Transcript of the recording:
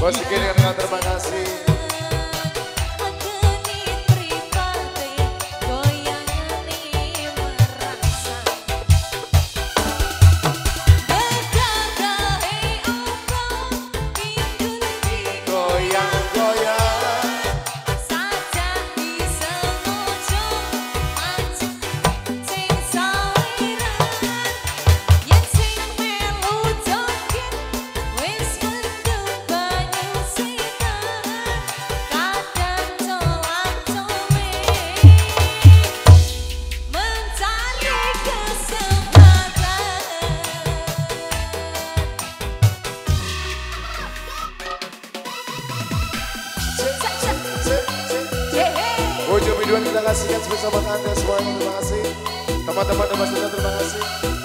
Bos Kiri terima kasih. Biduan kita kasihkan buat anda semuanya terima kasih. Teman-teman Mas terima kasih.